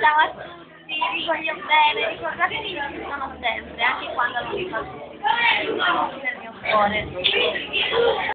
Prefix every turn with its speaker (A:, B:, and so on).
A: Ciao a tutti, vi voglio bene, ricordatevi che ci sono sempre, anche quando non vi faccio nel mio cuore.